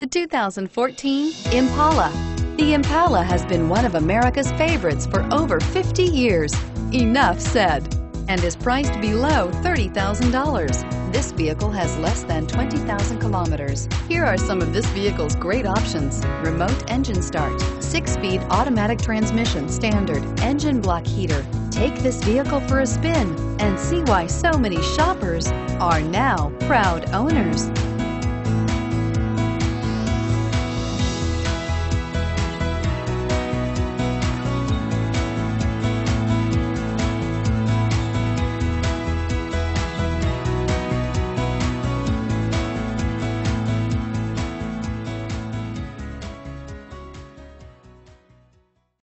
The 2014 Impala. The Impala has been one of America's favorites for over 50 years. Enough said. And is priced below $30,000. This vehicle has less than 20,000 kilometers. Here are some of this vehicle's great options. Remote engine start, six-speed automatic transmission standard, engine block heater. Take this vehicle for a spin and see why so many shoppers are now proud owners.